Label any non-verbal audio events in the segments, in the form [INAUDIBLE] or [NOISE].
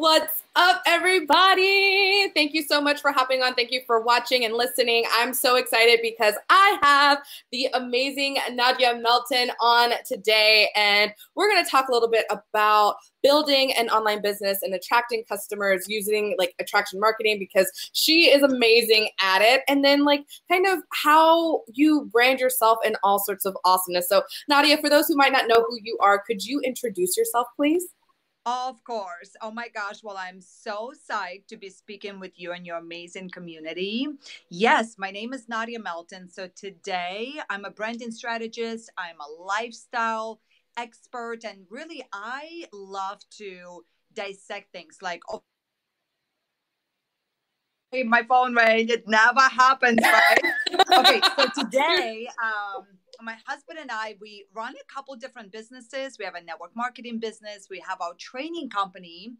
What's up, everybody? Thank you so much for hopping on. Thank you for watching and listening. I'm so excited because I have the amazing Nadya Melton on today, and we're going to talk a little bit about building an online business and attracting customers using like attraction marketing because she is amazing at it. And then, like, kind of how you brand yourself in all sorts of awesomeness. So, Nadya, for those who might not know who you are, could you introduce yourself, please? Of course. Oh my gosh. Well, I'm so psyched to be speaking with you and your amazing community. Yes, my name is Nadya Melton. So today I'm a branding strategist, I'm a lifestyle expert, and really I love to dissect things like, oh, my phone rang. It never happens, right? [LAUGHS] okay, so today, um, my husband and I, we run a couple different businesses. We have a network marketing business, we have our training company,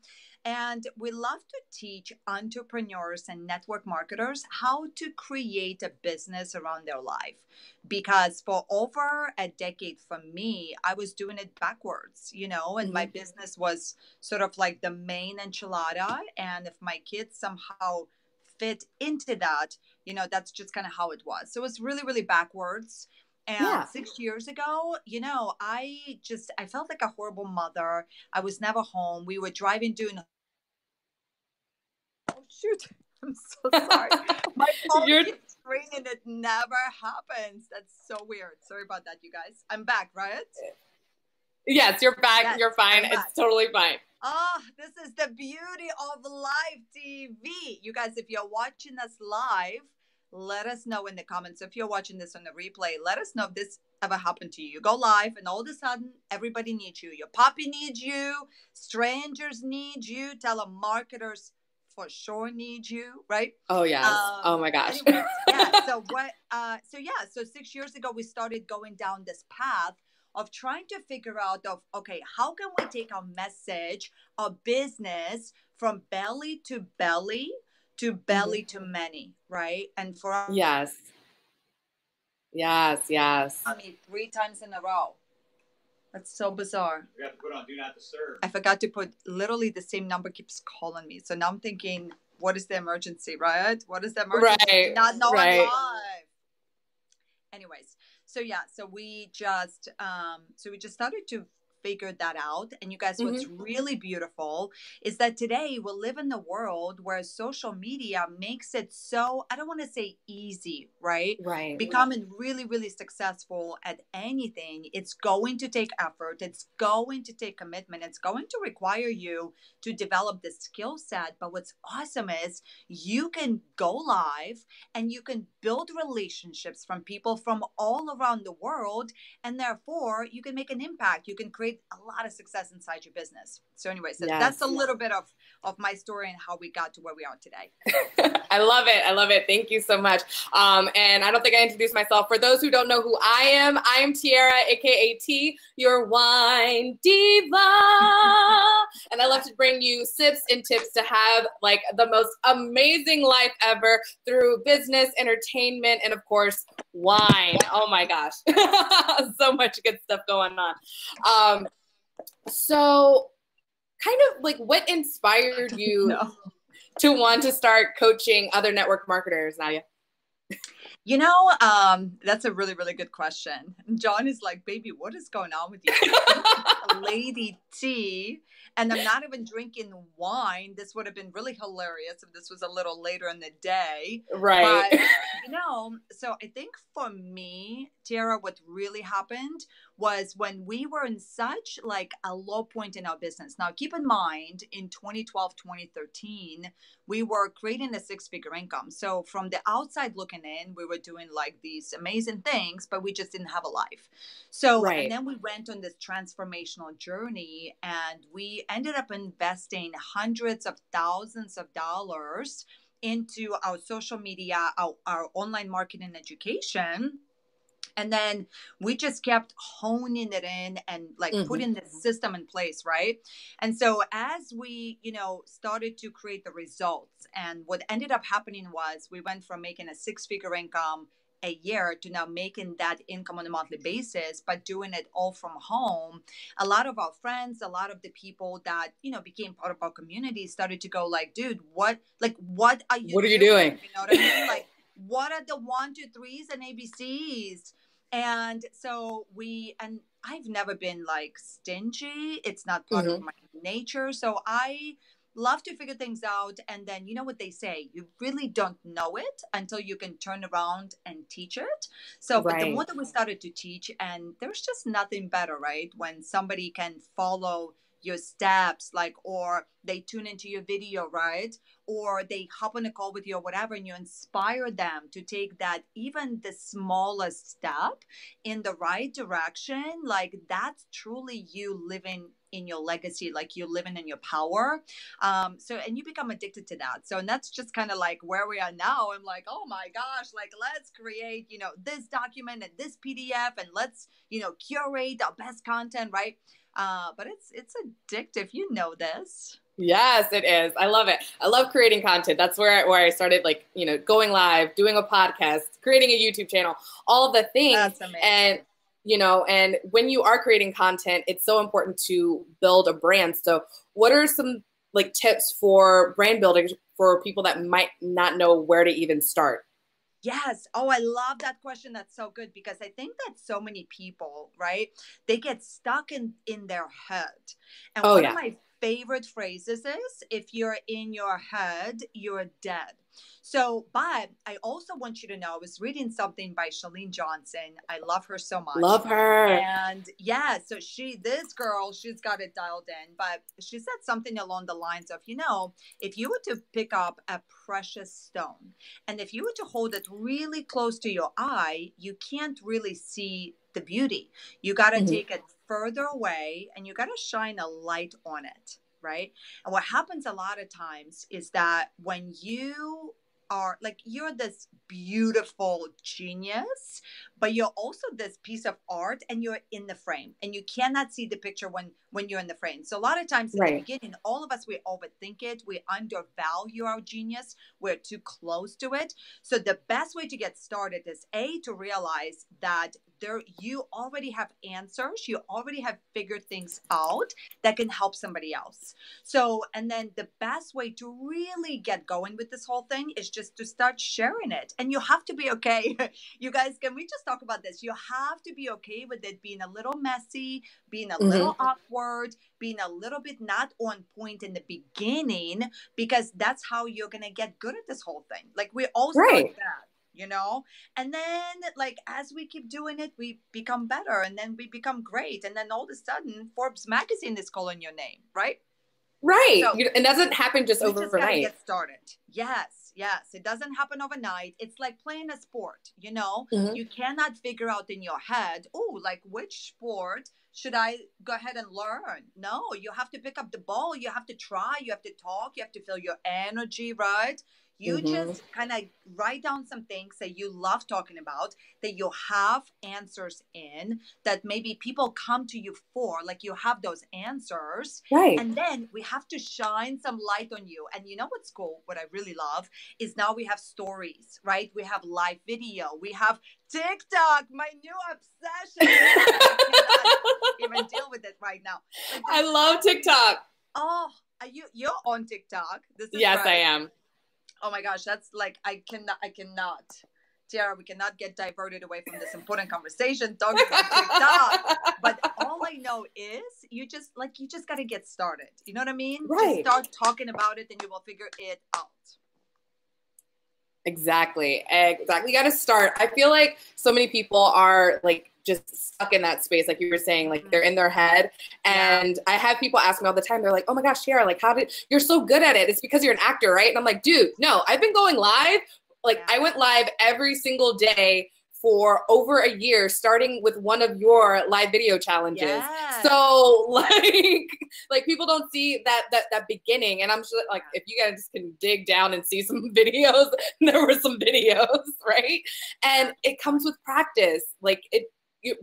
and we love to teach entrepreneurs and network marketers how to create a business around their life. Because for over a decade for me, I was doing it backwards, you know, and mm-hmm. my business was sort of like the main enchilada. And if my kids somehow fit into that, you know, that's just kind of how it was. So it was really, really backwards. And yeah. six years ago, you know, I just I felt like a horrible mother. I was never home. We were driving doing Oh shoot. [LAUGHS] I'm so sorry. [LAUGHS] My phone You're... keeps ringing. It never happens. That's so weird. Sorry about that, you guys. I'm back, right? Yes, you're back. Yes, you're fine. It's totally fine. Oh, this is the beauty of live TV. You guys, if you're watching us live, let us know in the comments. If you're watching this on the replay, let us know if this ever happened to you. You go live and all of a sudden everybody needs you. Your puppy needs you, strangers need you, telemarketers for sure need you, right? Oh yeah. Um, oh my gosh. Anyways, yeah. [LAUGHS] So what uh so yeah, so six years ago we started going down this path of trying to figure out of okay, how can we take our message, our business from belly to belly to belly mm-hmm. to many, right? And for yes, yes, yes. I mean, three times in a row. That's so bizarre. We have to put on do not disturb. I forgot to put literally the same number keeps calling me. So now I'm thinking, what is the emergency, right? What is the emergency? Right. Not knowing right. live. Anyways, so yeah, so we just um so we just started to figured that out. And you guys, mm-hmm. what's really beautiful is that today we live in the world where social media makes it so, I don't want to say easy, right? Right. Becoming really, really successful at anything, it's going to take effort, it's going to take commitment, it's going to require you to develop the skill set. But what's awesome is you can go live and you can build relationships from people from all around the world. And therefore, you can make an impact. You can create create a lot of success inside your business. So anyway, so yes. that's a little bit of of my story and how we got to where we are today. [LAUGHS] I love it. I love it. Thank you so much. Um, and I don't think I introduced myself. For those who don't know who I am, I am Tiara, aka T, your wine diva. [LAUGHS] and I love to bring you sips and tips to have like the most amazing life ever through business, entertainment, and of course, wine. Oh my gosh. [LAUGHS] so much good stuff going on. Um, so kind of like what inspired [LAUGHS] you no. to want to start coaching other network marketers, Nadya? You know, um, that's a really, really good question. John is like, baby, what is going on with you? [LAUGHS] Lady T. And I'm not even drinking wine. This would have been really hilarious if this was a little later in the day. Right. But, you know, so I think for me, Tiara, what really happened was when we were in such like a low point in our business. Now, keep in mind, in 2012, 2013, we were creating a six figure income. So from the outside looking in, we were doing like these amazing things, but we just didn't have a life. So, right. and then we went on this transformational journey and we ended up investing hundreds of thousands of dollars into our social media, our, our online marketing education and then we just kept honing it in and like mm-hmm. putting the system in place right and so as we you know started to create the results and what ended up happening was we went from making a six figure income a year to now making that income on a monthly basis, but doing it all from home, a lot of our friends, a lot of the people that, you know, became part of our community started to go like, dude, what, like, what are you What are you doing? You know what I mean? like, what are the one, two, threes and ABCs? And so we, and I've never been like stingy. It's not part mm-hmm. of my nature. So I, love to figure things out and then you know what they say you really don't know it until you can turn around and teach it so right. but the more that we started to teach and there's just nothing better right when somebody can follow your steps like or they tune into your video right? Or they hop on a call with you or whatever and you inspire them to take that even the smallest step in the right direction like that's truly you living in your legacy like you're living in your power. Um so and you become addicted to that. So and that's just kind of like where we are now. I'm like oh my gosh like let's create you know this document and this pdf and let's you know curate our best content right uh, but it's it's addictive. You know this. Yes, it is. I love it. I love creating content. That's where where I started, like you know, going live, doing a podcast, creating a YouTube channel, all the things. That's amazing. And you know, and when you are creating content, it's so important to build a brand. So, what are some like tips for brand building for people that might not know where to even start? Yes. Oh, I love that question. That's so good because I think that so many people, right? They get stuck in in their head. And oh, one yeah. of my favorite phrases is if you're in your head, you're dead. So, but I also want you to know I was reading something by Shalene Johnson. I love her so much. Love her. And yeah, so she, this girl, she's got it dialed in, but she said something along the lines of, you know, if you were to pick up a precious stone and if you were to hold it really close to your eye, you can't really see the beauty. You got to mm-hmm. take it further away and you got to shine a light on it right? And what happens a lot of times is that when you are like you're this beautiful genius but you're also this piece of art and you're in the frame and you cannot see the picture when when you're in the frame. So a lot of times in the beginning all of us we overthink it we undervalue our genius we're too close to it. So the best way to get started is a to realize that there you already have answers you already have figured things out that can help somebody else. So and then the best way to really get going with this whole thing is just to start sharing it. And you have to be okay. [LAUGHS] You guys can we just talk about this. You have to be okay with it being a little messy being a mm-hmm. little awkward being a little bit not on point in the beginning because that's how you're gonna get good at this whole thing. Like we all start right. that you know? And then like as we keep doing it we become better and then we become great and then all of a sudden forbes magazine is calling your name right? Right. So, it doesn't happen just overnight just get started. Yes yes it doesn't happen overnight it's like playing a sport you know mm-hmm. you cannot figure out in your head oh like which sport should I go ahead and learn? No, you have to pick up the ball. You have to try. You have to talk. You have to feel your energy, right? You mm-hmm. just kind of write down some things that you love talking about, that you have answers in, that maybe people come to you for, like you have those answers. Right. And then we have to shine some light on you. And you know what's cool? What I really love is now we have stories, right? We have live video, we have TikTok, my new obsession. [LAUGHS] even deal with it right now. I love TikTok. Oh, are you you're on TikTok. This is yes, right. I am oh my gosh, that's like I cannot, I cannot. Tiara, we cannot get diverted away from this important conversation about TikTok. [LAUGHS] but all I know is you just like you just gotta get started. You know what I mean? Right. Just start talking about it and you will figure it out. Exactly. Exactly. You gotta start. I feel like so many people are like just stuck in that space, like you were saying, like they're in their head. And I have people ask me all the time, they're like, oh my gosh, Tiara, like, how did you're so good at it? It's because you're an actor, right? And I'm like, dude, no, I've been going live. Like, I went live every single day for over a year, starting with one of your live video challenges. Yes. So [LAUGHS] like, like people don't see that that that beginning, and I'm sure like if you guys can dig down and see some [LAUGHS] videos, [LAUGHS] there were some videos, right? And it comes with practice. Like it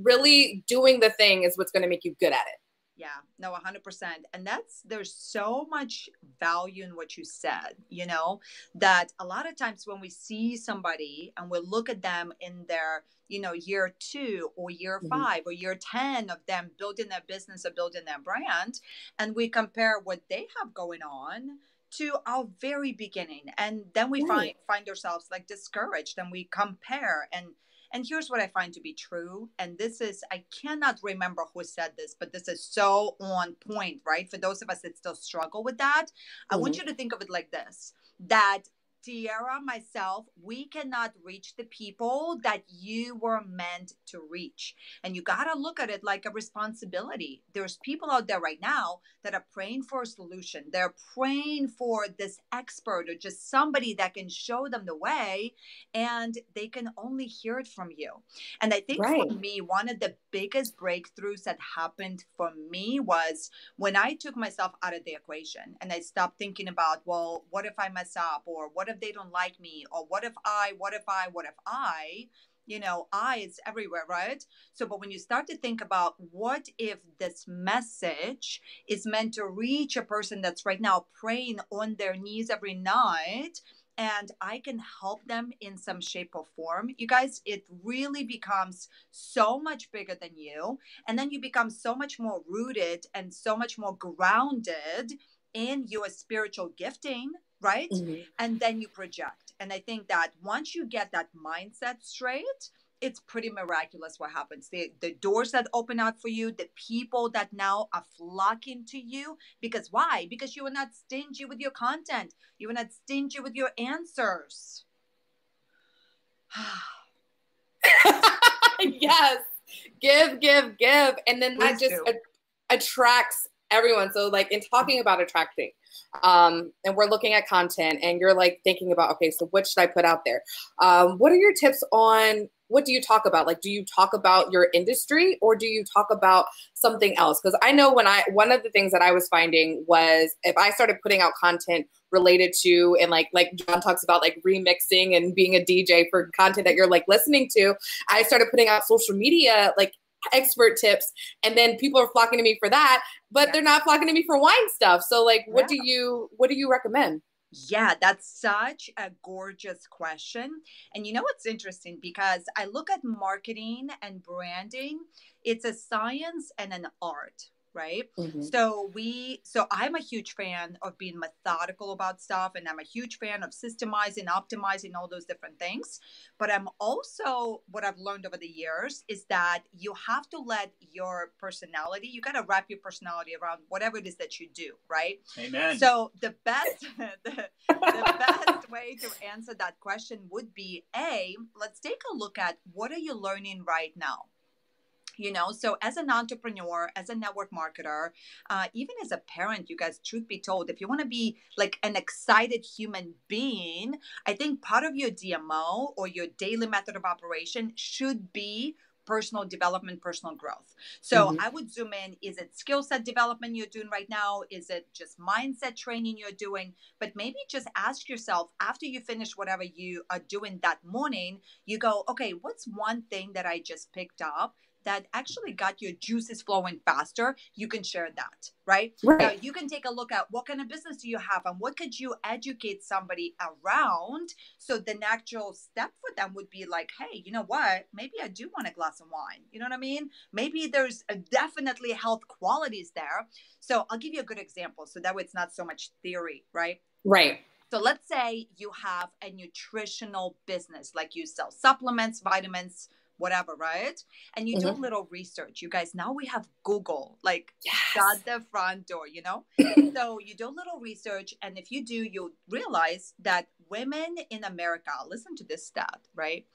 really doing the thing is what's going to make you good at it. Yeah, no, 100%. And that's, there's so much value in what you said, you know, that a lot of times when we see somebody and we look at them in their, you know, year two or year mm-hmm. five or year 10 of them building their business or building their brand, and we compare what they have going on to our very beginning and then we right. find find ourselves like discouraged and we compare and and here's what I find to be true. And this is, I cannot remember who said this, but this is so on point, right? For those of us that still struggle with that, mm-hmm. I want mm-hmm. you to think of it like this that Tiara, myself, we cannot reach the people that you were meant to reach. And you got to look at it like a responsibility. There's people out there right now that are praying for a solution. They're praying for this expert or just somebody that can show them the way, and they can only hear it from you. And I think right. for me, one of the biggest breakthroughs that happened for me was when I took myself out of the equation and I stopped thinking about, well, what if I mess up or what if if they don't like me or what if i what if i what if i you know i is everywhere right so but when you start to think about what if this message is meant to reach a person that's right now praying on their knees every night and I can help them in some shape or form, you guys, it really becomes so much bigger than you. And then you become so much more rooted and so much more grounded in your spiritual gifting right? Mm-hmm. And then you project. And I think that once you get that mindset straight, it's pretty miraculous what happens. The the doors that open out for you, the people that now are flocking to you. Because why? Because you are not stingy with your content. You are not stingy with your answers. [SIGHS] yes. Give, give, give. And then Please that just a- attracts everyone. So like in talking about attracting, um, and we're looking at content and you're like thinking about okay so what should i put out there? Um, what are your tips on what do you talk about? Like do you talk about your industry or do you talk about something else? Because i know when i one of the things that i was finding was if i started putting out content related to and like like john talks about like remixing and being a dj for content that you're like listening to i started putting out social media like expert tips and then people are flocking to me for that but yeah. they're not flocking to me for wine stuff so like what yeah. do you what do you recommend yeah, that's such a gorgeous question. And you know what's interesting? Because I look at marketing and branding, it's a science and an art, right? Mm-hmm. so we so i'm a huge fan of being methodical about stuff and i'm a huge fan of systemizing optimizing all those different things. But i'm also what i've learned over the years is that you have to let your personality you got to wrap your personality around whatever it is that you do right? Amen. So the best [LAUGHS] the, the best [LAUGHS] way to answer that question would be a let's take a look at what are you learning right now you know so as an entrepreneur as a network marketer uh, even as a parent you guys truth be told if you want to be like an excited human being i think part of your dmo or your daily method of operation should be personal development, personal growth. So mm-hmm. I would zoom in. Is it skill set development you're doing right now? Is it just mindset training you're doing? But maybe just ask yourself after you finish whatever you are doing that morning, you go, okay, what's one thing that I just picked up that actually got your juices flowing faster, you can share that, right? right. Now, you can take a look at what kind of business do you have and what could you educate somebody around. So the natural step for them would be like, hey, you know what? Maybe I do want a glass of wine. You know what I mean? Maybe there's uh, definitely health qualities there. So I'll give you a good example. So that way it's not so much theory, right? Right. So let's say you have a nutritional business, like you sell supplements, vitamins, whatever, right? And you mm-hmm. do a little research. You guys, now we have Google, like yes. at the front door, you know? [LAUGHS] so you do a little research. And if you do, you'll realize that women in America, listen to this stat, right?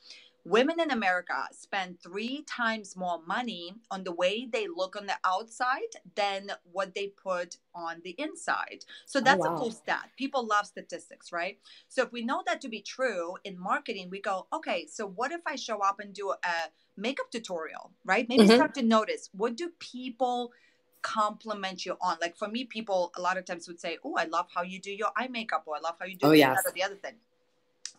Women in America spend three times more money on the way they look on the outside than what they put on the inside. So oh, that's oh, wow. a cool stat. People love statistics, right? So if we know that to be true in marketing, we go, okay, so what if I show up and do a makeup tutorial, right? Maybe mm-hmm. start to notice what do people compliment you on? Like for me, people a lot of times would say, Oh, I love how you do your eye makeup, or I love how you do oh, yes. or the other thing.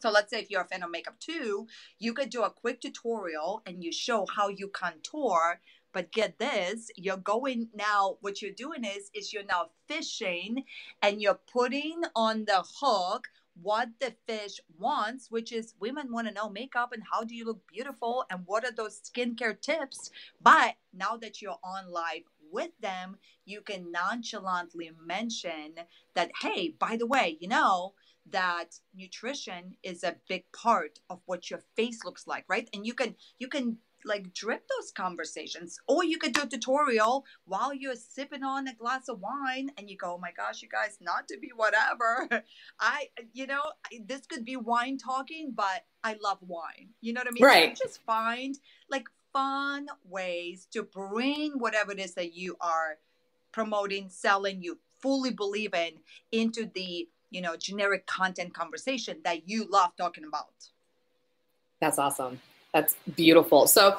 So let's say if you're a fan of makeup too, you could do a quick tutorial and you show how you contour but get this you're going now what you're doing is is you're now fishing and you're putting on the hook what the fish wants, which is women want to know makeup and how do you look beautiful and what are those skincare tips. But now that you're on live with them, you can nonchalantly mention that, hey, by the way, you know, that nutrition is a big part of what your face looks like right? And you can you can like drip those conversations or you could do a tutorial while you're sipping on a glass of wine and you go oh my gosh you guys not to be whatever. [LAUGHS] I you know this could be wine talking but i love wine. You know what i mean? Right. so just find like fun ways to bring whatever it is that you are promoting selling you fully believe in into the you know generic content conversation that you love talking about that's awesome that's beautiful. So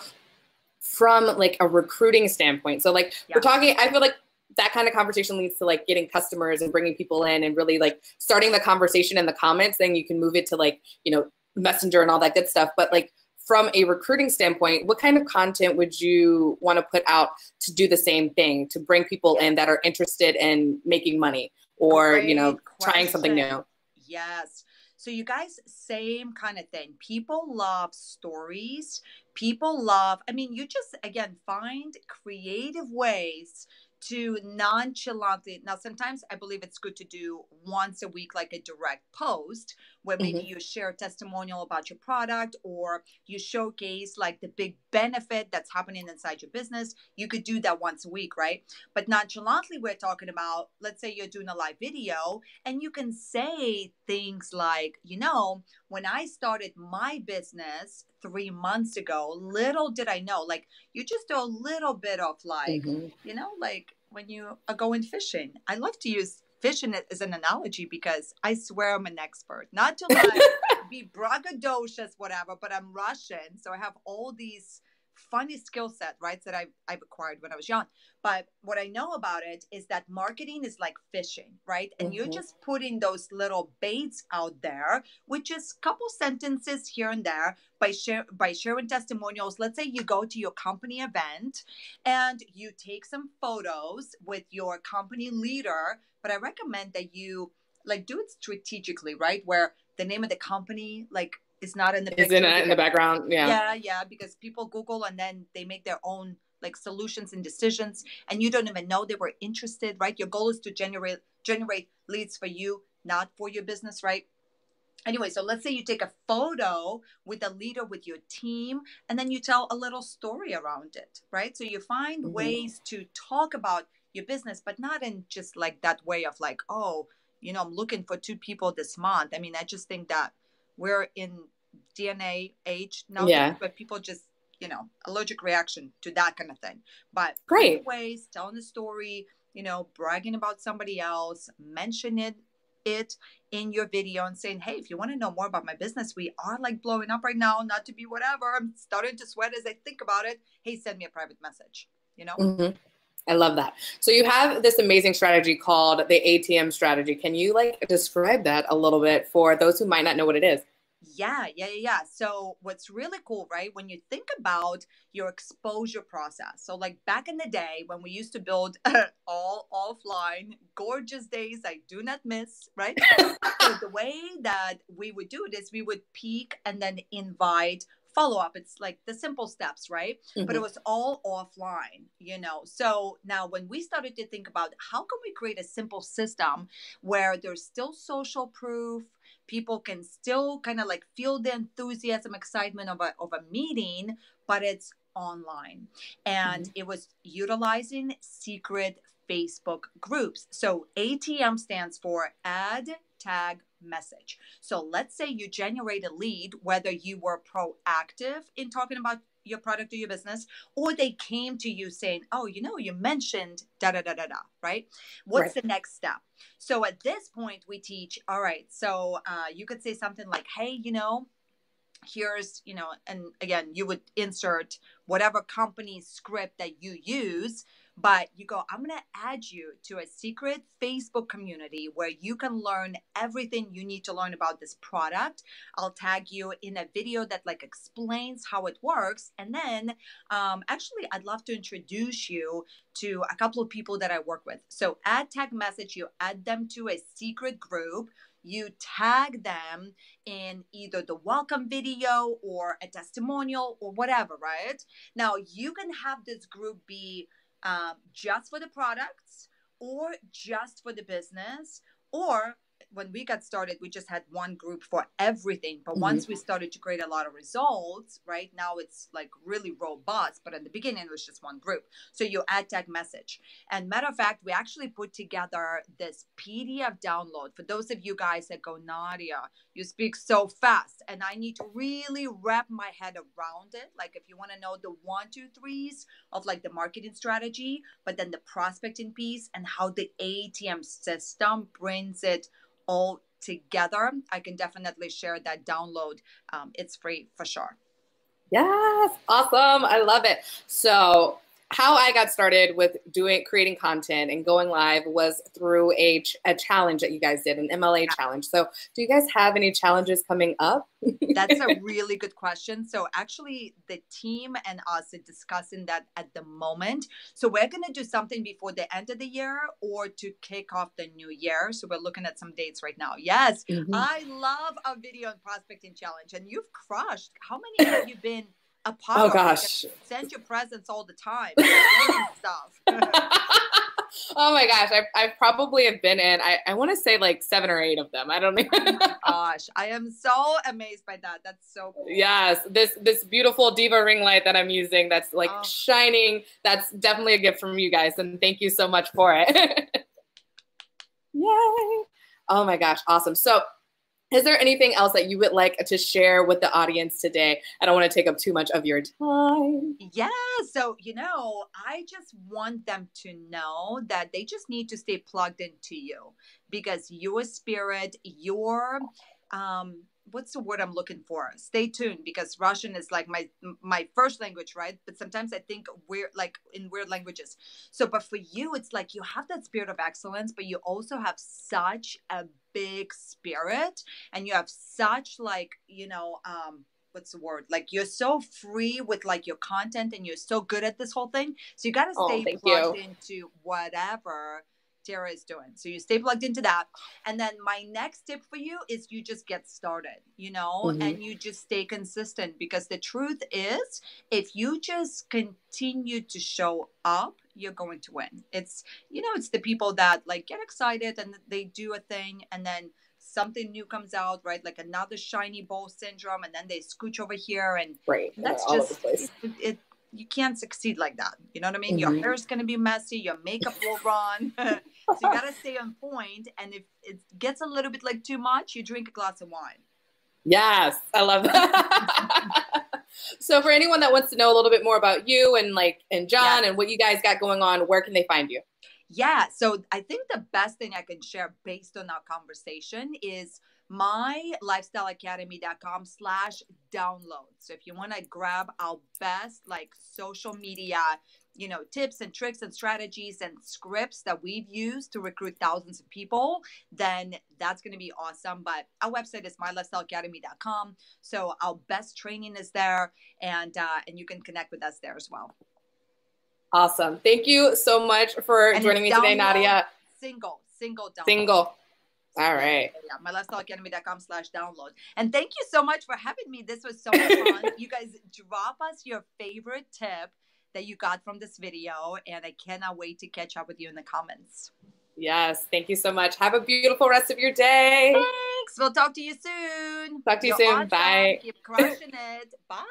from like a recruiting standpoint, so like yeah. we're talking, I feel like that kind of conversation leads to like getting customers and bringing people in and really like starting the conversation in the comments. Then you can move it to like, you know, messenger and all that good stuff. But like from a recruiting standpoint, what kind of content would you want to put out to do the same thing to bring people in that are interested in making money or, Great you know, question. trying something new? Yes. So, you guys, same kind of thing. People love stories. People love, I mean, you just, again, find creative ways to nonchalantly now sometimes i believe it's good to do once a week like a direct post where maybe mm-hmm. you share a testimonial about your product or you showcase like the big benefit that's happening inside your business you could do that once a week right but nonchalantly we're talking about let's say you're doing a live video and you can say things like you know when i started my business three months ago little did i know like you just do a little bit of like mm-hmm. you know like when you are going fishing. I love to use fishing as an analogy because i swear i'm an expert. Not to like [LAUGHS] be braggadocious whatever but i'm russian so i have all these funny skill set, right, that I've, I've acquired when I was young. But what I know about it is that marketing is like fishing, right? And mm-hmm. you're just putting those little baits out there which is a couple sentences here and there by share by sharing testimonials. Let's say you go to your company event and you take some photos with your company leader, but I recommend that you like do it strategically, right? Where the name of the company like is not in the is in, in the background? Yeah. Yeah yeah because people google and then they make their own like solutions and decisions and you don't even know they were interested right? Your goal is to generate generate leads for you not for your business right? Anyway so let's say you take a photo with a leader with your team and then you tell a little story around it right? So you find mm-hmm. ways to talk about your business but not in just like that way of like oh you know i'm looking for two people this month. I mean i just think that we're in DNA age now, yeah. but people just you know allergic reaction to that kind of thing. But great ways telling the story, you know, bragging about somebody else, mentioning it it in your video and saying, hey, if you want to know more about my business, we are like blowing up right now. Not to be whatever. I'm starting to sweat as I think about it. Hey, send me a private message. You know. Mm-hmm. I love that. So you have this amazing strategy called the ATM strategy. Can you like describe that a little bit for those who might not know what it is? Yeah, yeah, yeah. So what's really cool, right? When you think about your exposure process. So like back in the day when we used to build [LAUGHS] all offline, gorgeous days I do not miss, right? [LAUGHS] so the way that we would do this, we would peak and then invite follow up. It's like the simple steps, right? Mm-hmm. But it mm-hmm. was all offline, you know. So now when we started to think about how can we create a simple system where there's still social proof, people can still kind of like feel the enthusiasm excitement of a, of a meeting but it's online and mm-hmm. it was utilizing secret facebook groups so atm stands for add tag message so let's say you generate a lead whether you were proactive in talking about your product or your business, or they came to you saying, Oh, you know, you mentioned da da da da da, right? What's right. the next step? So at this point, we teach, all right, so uh, you could say something like, Hey, you know, here's, you know, and again, you would insert whatever company script that you use but you go, I'm going to add you to a secret Facebook community where you can learn everything you need to learn about this product. I'll tag you in a video that like explains how it works. And then um, actually, I'd love to introduce you to a couple of people that I work with. So add tag message, you add them to a secret group you tag them in either the welcome video or a testimonial or whatever, right? Now, you can have this group be um, just for the products or just for the business or when we got started, we just had one group for everything. But mm-hmm. once we started to create a lot of results, right now it's like really robust. But in the beginning, it was just one group. So you add tag message. And matter of fact, we actually put together this PDF download for those of you guys that go, Nadya, you speak so fast. And I need to really wrap my head around it. Like if you want to know the one, two, threes of like the marketing strategy, but then the prospecting piece and how the ATM system brings it all together, I can definitely share that download. Um, it's free for sure. Yes, awesome. I love it. So how I got started with doing creating content and going live was through a, ch- a challenge that you guys did, an MLA yeah. challenge. So, do you guys have any challenges coming up? [LAUGHS] That's a really good question. So, actually, the team and us are discussing that at the moment. So, we're going to do something before the end of the year or to kick off the new year. So, we're looking at some dates right now. Yes, mm-hmm. I love a video and prospecting challenge, and you've crushed. How many have you been? Oh gosh. send your presents all the time [LAUGHS] stuff. [LAUGHS] Oh my gosh I, I probably have been in i, I want to say like seven or eight of them i don't know oh [LAUGHS] gosh i am so amazed by that that's so cool. Yes this this beautiful diva ring light that i'm using that's like oh. shining that's definitely a gift from you guys and thank you so much for it. Yay. Oh my gosh awesome so is there anything else that you would like to share with the audience today? I don't want to take up too much of your time. Yeah. So, you know, I just want them to know that they just need to stay plugged into you because your spirit, your, um, what's the word I'm looking for? Stay tuned because Russian is like my my first language, right? But sometimes I think we're like in weird languages. So, but for you, it's like you have that spirit of excellence, but you also have such a big spirit, and you have such like you know um what's the word like you're so free with like your content and you're so good at this whole thing so you got to oh, stay oh, plugged you. into whatever Tara is doing. So you stay plugged into that. And then my next tip for you is you just get started, you know, mm-hmm. and you just stay consistent because the truth is if you just continue to show up, you're going to win. It's, you know, it's the people that like get excited and they do a thing and then something new comes out, right? Like another shiny ball syndrome, and then they scooch over here, and right, that's just it, it, you can't succeed like that. You know what I mean? Mm-hmm. Your hair is gonna be messy, your makeup will [LAUGHS] run. [LAUGHS] so you gotta stay on point. And if it gets a little bit like too much, you drink a glass of wine. Yes, I love that. [LAUGHS] so for anyone that wants to know a little bit more about you and like and John yes. and what you guys got going on, where can they find you? Yeah, so I think the best thing I can share based on our conversation is mylifestyleacademy.com slash download. So if you want to grab our best like social media, you know, tips and tricks and strategies and scripts that we've used to recruit thousands of people, then that's going to be awesome. But our website is mylifestyleacademy.com. So our best training is there and uh, and you can connect with us there as well. Awesome. Thank you so much for and joining me today, Nadya. Single, single, download. single. All right. Yeah, mylifestyleacademy.com slash download. And thank you so much for having me. This was so much fun. [LAUGHS] you guys drop us your favorite tip that you got from this video. And I cannot wait to catch up with you in the comments. Yes. Thank you so much. Have a beautiful rest of your day. Thanks. We'll talk to you soon. Talk to you You're soon. Bye. Keep crushing it. [LAUGHS] Bye.